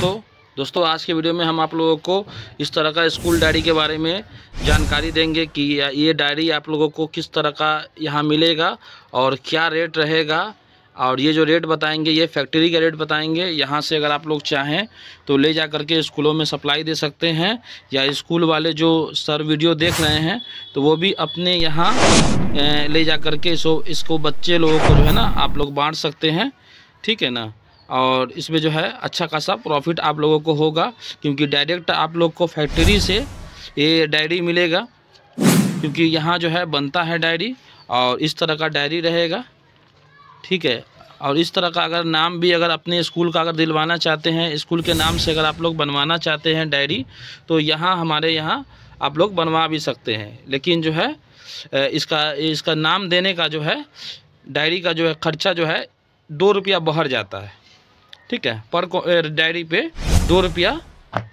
दोस्तों दोस्तों, आज के वीडियो में हम आप लोगों को इस तरह का स्कूल डायरी के बारे में जानकारी देंगे कि ये डायरी आप लोगों को किस तरह का यहाँ मिलेगा और क्या रेट रहेगा। और ये जो रेट बताएँगे, ये फैक्ट्री का रेट बताएँगे। यहाँ से अगर आप लोग चाहें तो ले जा करके स्कूलों में सप्लाई दे सकते हैं या स्कूल वाले जो सर वीडियो देख रहे हैं तो वो भी अपने यहाँ ले जा करके सो इसको बच्चे लोगों को जो है ना आप लोग बांट सकते हैं। ठीक है ना? और इसमें जो है अच्छा खासा प्रॉफिट आप लोगों को होगा, क्योंकि डायरेक्ट आप लोग को फैक्ट्री से ये डायरी मिलेगा, क्योंकि यहाँ जो है बनता है डायरी और इस तरह का डायरी रहेगा। ठीक है, और इस तरह का अगर नाम भी अगर अपने स्कूल का अगर दिलवाना चाहते हैं स्कूल के नाम से अगर आप लोग बनवाना चाहते हैं डायरी तो यहाँ हमारे यहाँ आप लोग बनवा भी सकते हैं। लेकिन जो है इसका इसका नाम देने का जो है डायरी का जो है ख़र्चा जो है दो रुपया बाहर जाता है। ठीक है, पर डायरी पे दो रुपया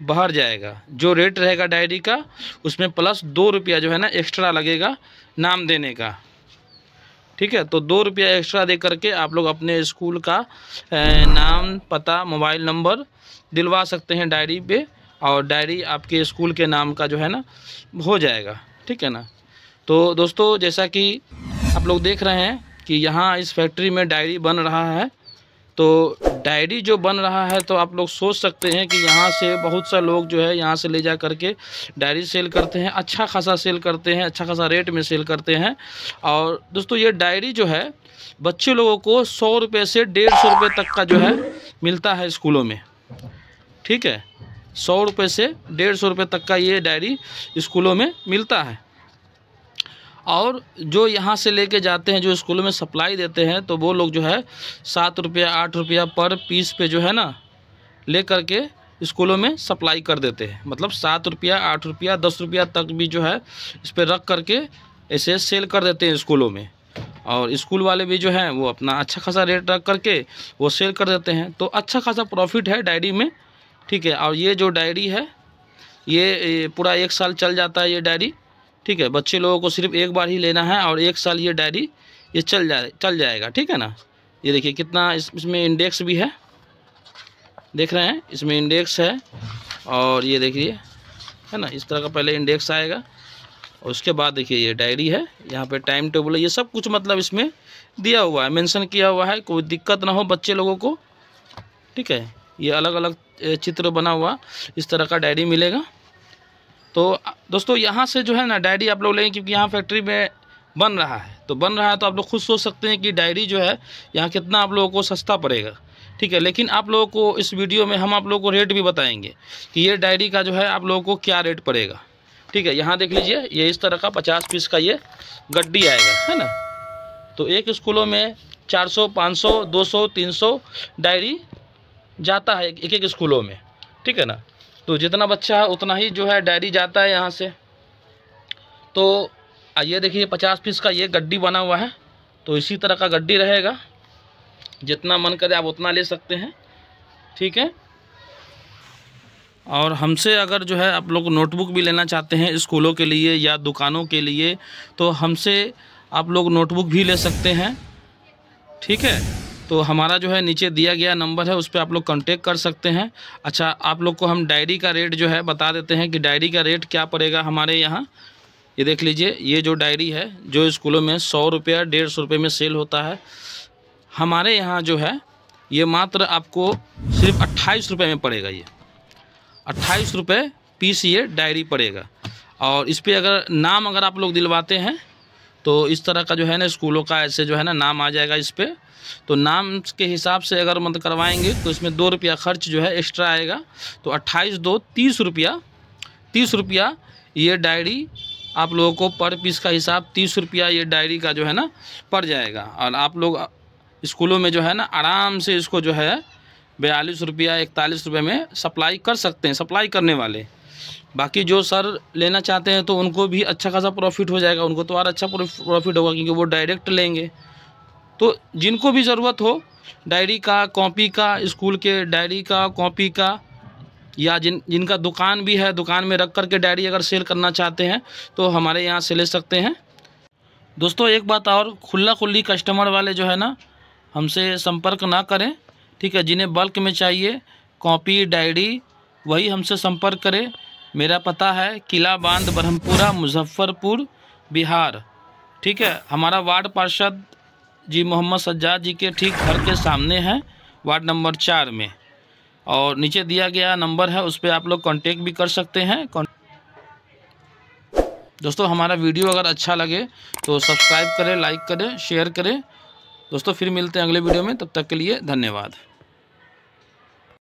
बाहर जाएगा। जो रेट रहेगा डायरी का, उसमें प्लस दो रुपया जो है ना एक्स्ट्रा लगेगा नाम देने का। ठीक है तो दो रुपया एक्स्ट्रा दे करके आप लोग अपने स्कूल का नाम, पता मोबाइल नंबर दिलवा सकते हैं डायरी पे, और डायरी आपके स्कूल के नाम का जो है ना, हो जाएगा। ठीक है ना? तो दोस्तों, जैसा कि आप लोग देख रहे हैं कि यहाँ इस फैक्ट्री में डायरी बन रहा है। तो डायरी जो बन रहा है तो आप लोग सोच सकते हैं कि यहाँ से बहुत सा लोग जो है यहाँ से ले जा करके डायरी सेल करते हैं अच्छा खासा सेल करते हैं अच्छा खासा रेट में सेल करते हैं। और दोस्तों, ये डायरी जो है, बच्चे लोगों को सौ रुपये से डेढ़ सौ रुपये तक का जो है मिलता है स्कूलों में। ठीक है? सौ रुपये से डेढ़ सौ रुपये तक का ये डायरी स्कूलों में मिलता है। और जो यहाँ से लेके जाते हैं, जो स्कूलों में सप्लाई देते हैं तो वो लोग जो है सात रुपया, आठ रुपया पर पीस पे जो है ना ले करके स्कूलों में सप्लाई कर देते हैं। मतलब सात रुपया, आठ रुपया, दस रुपया तक भी जो है इस पर रख करके ऐसे सेल कर देते हैं स्कूलों में। और स्कूल वाले भी जो हैं, वो अपना अच्छा खासा रेट रख करके वो सेल कर देते हैं। तो अच्छा खासा प्रॉफिट है डायरी में, ठीक है? और ये जो डायरी है, ये पूरा एक साल चल जाता है ये डायरी ठीक है बच्चे लोगों को सिर्फ़ एक बार ही लेना है और एक साल ये डायरी ये चल जाए चल जाएगा ठीक है ना? ये देखिए कितना इस, इसमें इंडेक्स भी है। देख रहे हैं इसमें इंडेक्स है और ये देखिए है ना? इस तरह का पहले इंडेक्स आएगा और उसके बाद देखिए ये डायरी है यहाँ पे टाइम टेबल है। ये सब कुछ मतलब इसमें दिया हुआ है मेंशन किया हुआ है कोई दिक्कत ना हो बच्चे लोगों को ठीक है? ये अलग अलग चित्र बना हुआ इस तरह का डायरी मिलेगा। तो दोस्तों, यहाँ से जो है ना, डायरी आप लोग लेंगे क्योंकि यहाँ फैक्ट्री में बन रहा है। तो बन रहा है तो आप लोग खुद सोच सकते हैं कि डायरी जो है, यहाँ कितना आप लोगों को सस्ता पड़ेगा। ठीक है, लेकिन आप लोगों को इस वीडियो में हम आप लोगों को रेट भी बताएँगे कि ये डायरी का जो है आप लोगों को क्या रेट पड़ेगा। ठीक है, यहाँ देख लीजिए, ये इस तरह का पचास पीस का ये गड्डी आएगा, है ना? तो एक स्कूलों में चार सौ, पाँच सौ, दो सौ, तीन सौ डायरी जाता है एक एक स्कूलों में। ठीक है ना? तो जितना बच्चा है, उतना ही जो है डायरी जाता है यहाँ से। तो ये देखिए, पचास पीस का ये गड्डी बना हुआ है तो इसी तरह का गड्डी रहेगा। जितना मन करे आप उतना ले सकते हैं, ठीक है? और हमसे अगर जो है आप लोग नोटबुक भी लेना चाहते हैं स्कूलों के लिए या दुकानों के लिए तो हमसे आप लोग नोटबुक भी ले सकते हैं, ठीक है? तो हमारा जो है नीचे दिया गया नंबर है, उस पर आप लोग कांटेक्ट कर सकते हैं। अच्छा आप लोग को हम डायरी का रेट जो है बता देते हैं कि डायरी का रेट क्या पड़ेगा हमारे यहाँ। ये देख लीजिए, ये जो डायरी है, जो स्कूलों में सौ रुपया, डेढ़ सौ रुपये में सेल होता है, हमारे यहाँ जो है, ये मात्र आपको सिर्फ़ अट्ठाईस रुपये में पड़ेगा ये। अट्ठाईस रुपये पीस ये डायरी पड़ेगा। और इस पर अगर नाम अगर आप लोग दिलवाते हैं तो इस तरह का जो है ना स्कूलों का ऐसे जो है ना नाम आ जाएगा इस पर तो नाम के हिसाब से अगर मतलब करवाएँगे तो इसमें दो रुपया खर्च जो है एक्स्ट्रा आएगा। तो अट्ठाईस, दो, तीस रुपया तीस रुपया ये डायरी आप लोगों को पर पीस का हिसाब तीस रुपया ये डायरी का जो है ना पड़ जाएगा। और आप लोग स्कूलों में जो है ना आराम से इसको जो है बयालीस रुपया, इकतालीस रुपये में सप्लाई कर सकते हैं, सप्लाई करने वाले। बाकी जो सर लेना चाहते हैं तो उनको भी अच्छा खासा प्रॉफिट हो जाएगा। उनको तो और अच्छा प्रॉफिट होगा क्योंकि वो डायरेक्ट लेंगे। तो जिनको भी ज़रूरत हो डायरी का कॉपी का स्कूल के डायरी का कॉपी का, या जिन, जिनका दुकान भी है, दुकान में रख कर के डायरी अगर सेल करना चाहते हैं तो हमारे यहाँ से ले सकते हैं। दोस्तों, एक बात और, खुला खुली कस्टमर वाले जो है ना, हमसे संपर्क ना करें, ठीक है? जिन्हें बल्क में चाहिए कॉपी डायरी वही हमसे संपर्क करें। मेरा पता है किला बाँध ब्रह्मपुरा, मुजफ्फरपुर, बिहार। ठीक है? हमारा वार्ड पार्षद जी मोहम्मद सज्जाद जी के ठीक घर के सामने है, वार्ड नंबर चार में। और नीचे दिया गया नंबर है, उस पर आप लोग कांटेक्ट भी कर सकते हैं। दोस्तों, हमारा वीडियो अगर अच्छा लगे तो सब्सक्राइब करें लाइक करें शेयर करें। दोस्तों, फिर मिलते हैं अगले वीडियो में, तब तक के लिए धन्यवाद।